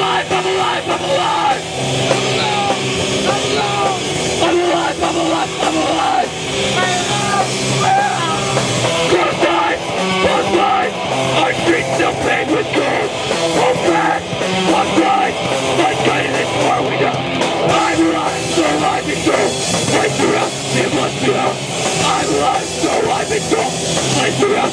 alive, I'm alive, I'm alive! I'm alive, I'm alive, I'm alive, I'm alive! Cross-eyed, cross-eyed, our streets still paved with gold! Hold back, hold right, my guided is far we know! I'm alive, so alive and gold! Place around, it must go! I'm alive, so alive and gold! Place around,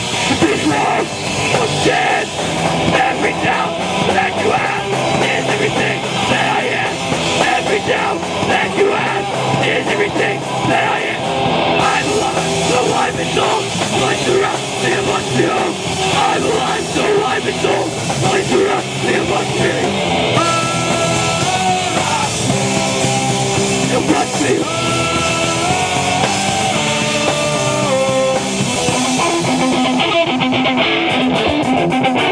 This walls of dead! Every doubt Hey, hey, hey.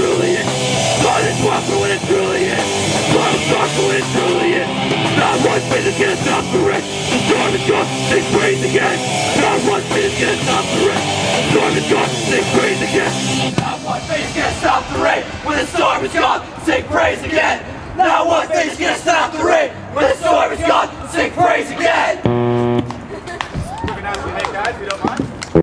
Truly is this walk for what it truly is this walk for what it truly is Not one face is gonna stop the rest. The storm is gone, they praise again. Not one face is gonna stop the rest. The storm is gone, they praise again. Not one face is gonna stop the rain. When the storm is gone, sing praise again. Not one face is gonna stop the rain. When the storm is gone, sing praise again